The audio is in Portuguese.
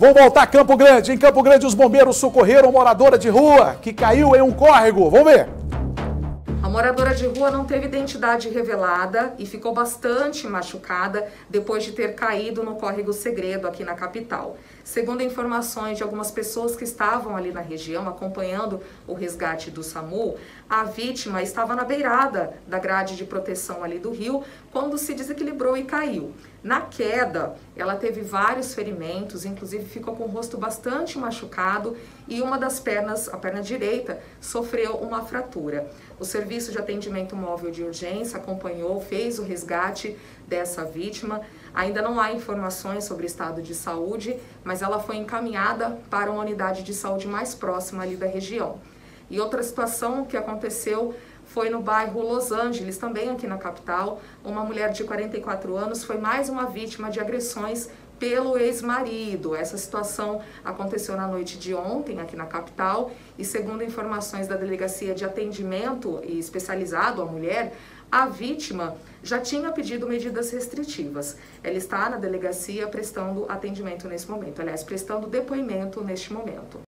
Vamos voltar a Campo Grande. Em Campo Grande, os bombeiros socorreram moradora de rua que caiu em um córrego. Vamos ver. Moradora de rua não teve identidade revelada e ficou bastante machucada depois de ter caído no córrego Segredo aqui na capital. Segundo informações de algumas pessoas que estavam ali na região acompanhando o resgate do SAMU, a vítima estava na beirada da grade de proteção ali do rio quando se desequilibrou e caiu. Na queda, ela teve vários ferimentos, inclusive ficou com o rosto bastante machucado e uma das pernas, a perna direita, sofreu uma fratura. O serviço de atendimento móvel de urgência acompanhou, fez o resgate dessa vítima. Ainda não há informações sobre o estado de saúde, mas ela foi encaminhada para uma unidade de saúde mais próxima ali da região. E outra situação que aconteceu foi no bairro Los Angeles, também aqui na capital. Uma mulher de 44 anos foi mais uma vítima de agressões pelo ex-marido. Essa situação aconteceu na noite de ontem aqui na capital e segundo informações da Delegacia de Atendimento e Especializado à Mulher, a vítima já tinha pedido medidas restritivas. Ela está na delegacia prestando atendimento nesse momento, aliás, prestando depoimento neste momento.